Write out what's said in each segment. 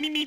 Me,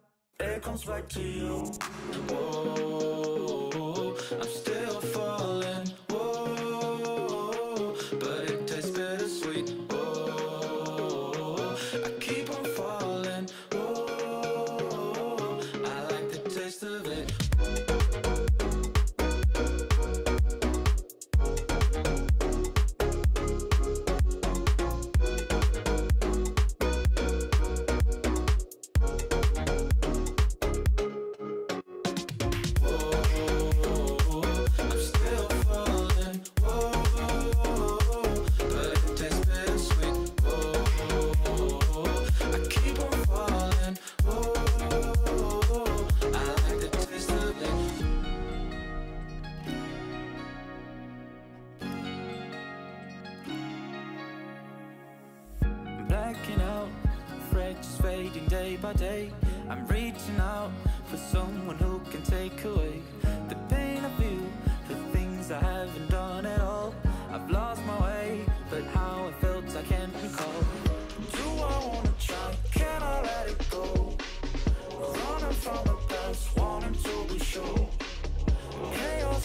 it comes back to you. Whoa, I'm still.